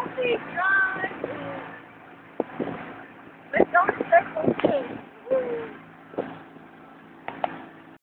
Don't be drunk.